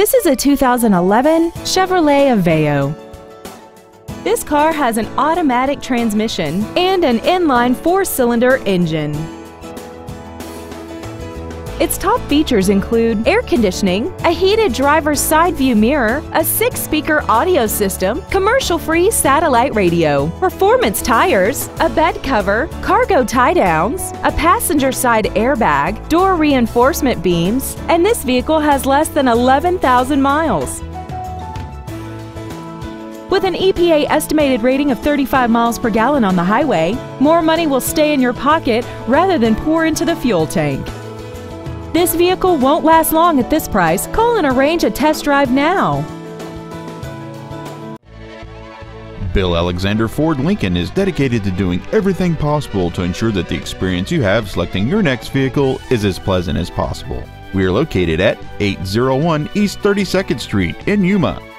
This is a 2011 Chevrolet Aveo. This car has an automatic transmission and an inline four-cylinder engine. Its top features include air conditioning, a heated driver's side view mirror, a six-speaker audio system, commercial-free satellite radio, performance tires, a bed cover, cargo tie-downs, a passenger side airbag, door reinforcement beams, and this vehicle has less than 11,000 miles. With an EPA estimated rating of 35 miles per gallon on the highway, more money will stay in your pocket rather than pour into the fuel tank. This vehicle won't last long at this price. Call and arrange a test drive now. Bill Alexander Ford Lincoln is dedicated to doing everything possible to ensure that the experience you have selecting your next vehicle is as pleasant as possible. We are located at 801 East 32nd Street in Yuma.